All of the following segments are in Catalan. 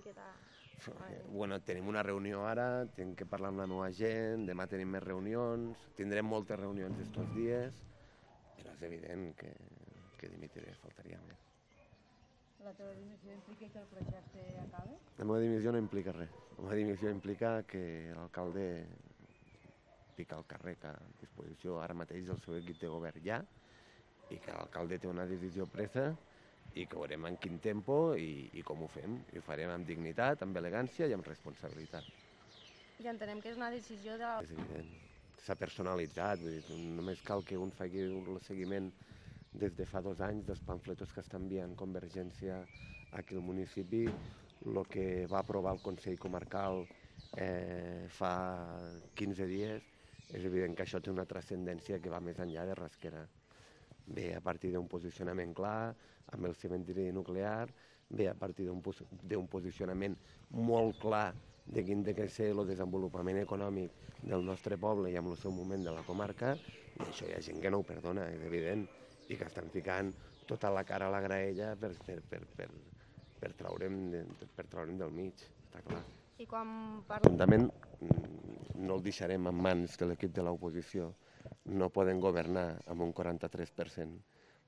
miqueta... Bueno, tenim una reunió ara, tinc que parlar amb la meva gent, demà tenim més reunions, tindrem moltes reunions estos dies, però és evident que, que dimitiré, faltaria més. La teva dimissió implica que el projecte acabi? La meva dimissió no implica res. La meva dimissió implica que l'alcalde pica al carrer que a disposició ara mateix del seu equip de govern ja i que l'alcalde té una decisió presa i que veurem en quin tempo i, i com ho fem. I ho farem amb dignitat, amb elegància i amb responsabilitat. I entenem que és una decisió de. És evident. S'ha personalitzat, vull dir, només cal que un faci el seguiment des de fa dos anys dels pamfletos que està enviant Convergència aquí al municipi, el que va aprovar el Consell Comarcal eh, fa 15 dies, és evident que això té una transcendència que va més enllà de rasquera. Ve a partir d'un posicionament clar, amb el cementiri nuclear, ve a partir d'un pos posicionament molt clar de quin ha de ser el desenvolupament econòmic del nostre poble i amb el seu moment de la comarca, i això hi ha gent que no ho perdona, és evident, i que estan ficant tota la cara a la graella per, per, per, per, per treure'm, per treure'm del mig, està clar. I quan parla... L'Ajuntament mm, no el deixarem en mans de l'equip de l'oposició. No poden governar amb un 43%.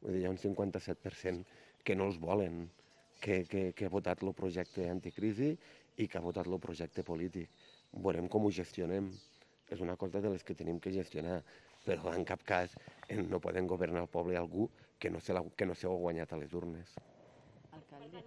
Vull dir, hi ha un 57% que no els volen, que, que, que ha votat el projecte anticrisi i que ha votat el projecte polític. Veurem com ho gestionem. És una cosa de les que tenim que gestionar, però en cap cas no poden governar el poble algú que no s'ho ha guanyat a les urnes. Alcalde,